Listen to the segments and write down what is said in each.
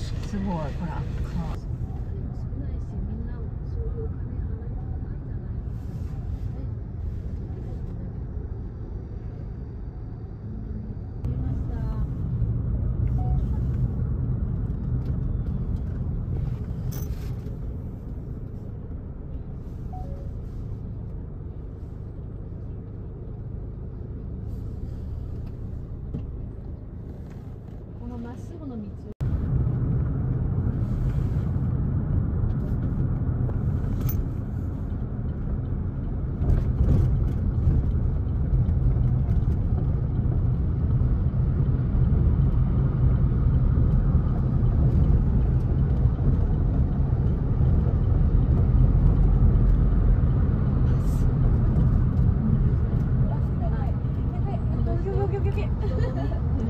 すごいほらオッケーオッケー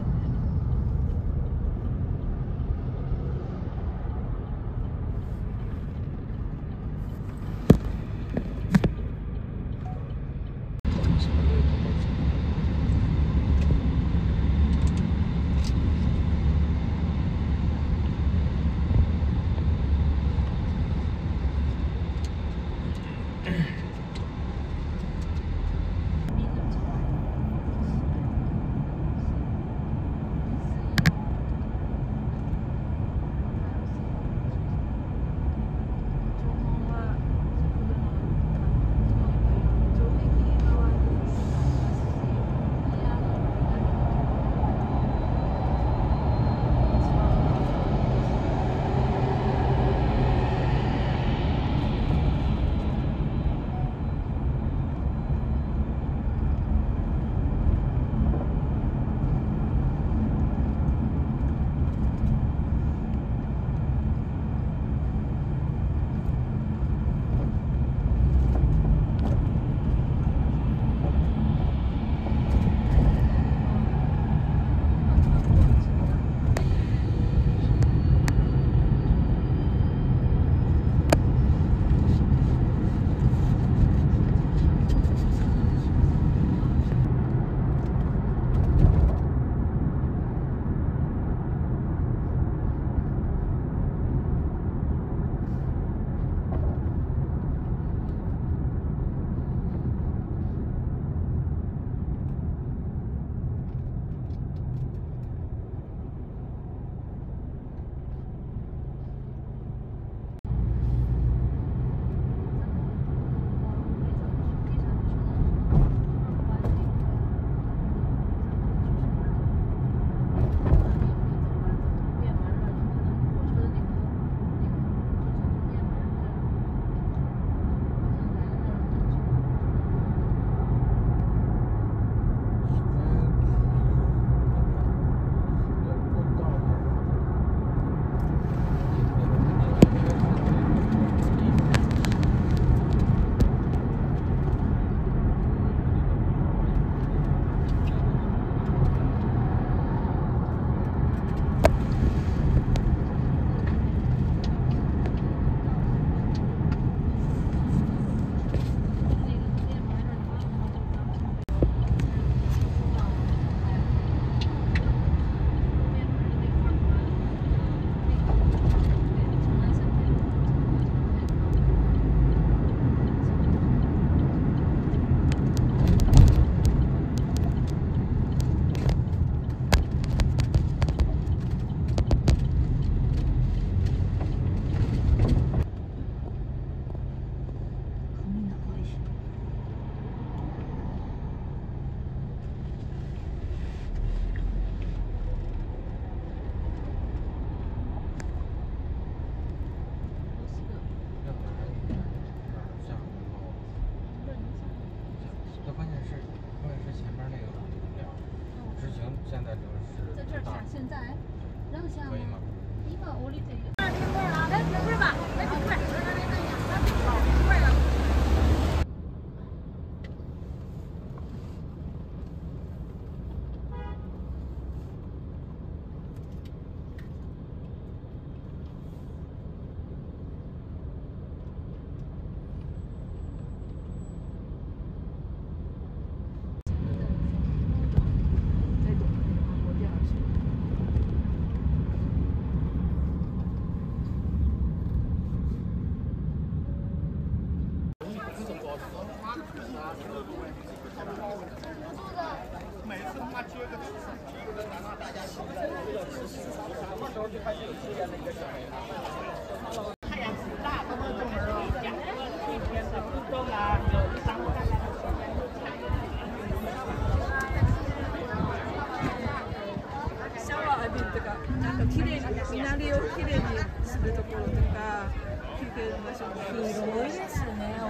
綺麗に、身なりを綺麗にするところとか、休憩場所が広いですね、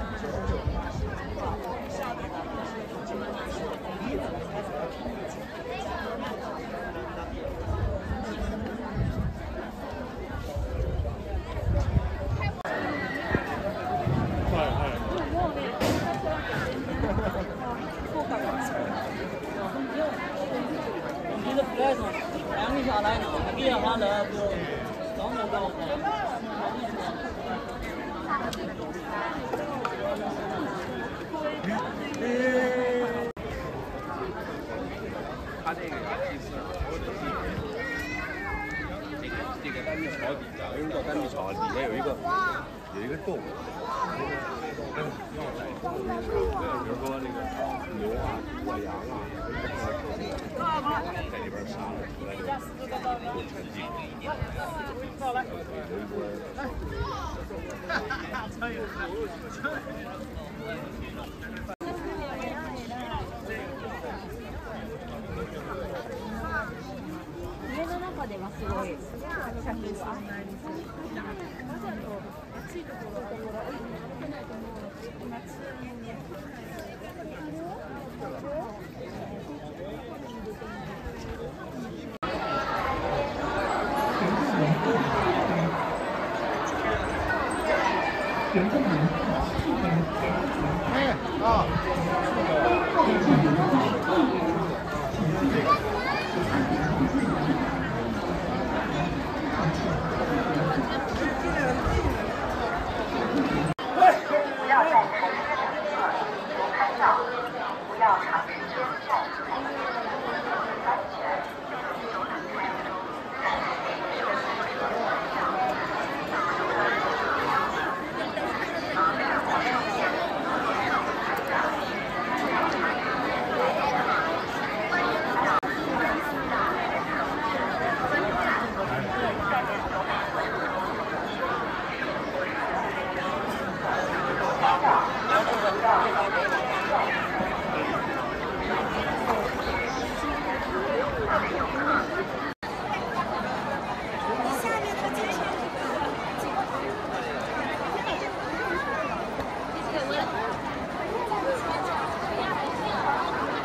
接下来变化了对等等到的嗯好这个这个单面朝底下因为叫单面朝底下有一个有一个洞。家の中ではすごい。Kiểu.